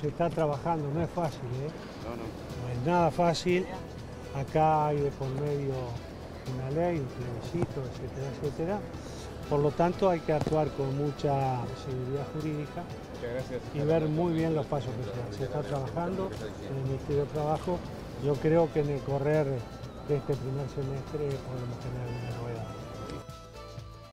Se está trabajando, no es fácil, ¿eh? No, no. no es nada fácil. Acá hay de por medio una ley, un plebiscito, etcétera, etcétera. Por lo tanto hay que actuar con mucha seguridad jurídica gracias. y ver muy bien los pasos que se dan. Se está trabajando en el Ministerio de Trabajo. Yo creo que en el correr de este primer semestre podemos tener.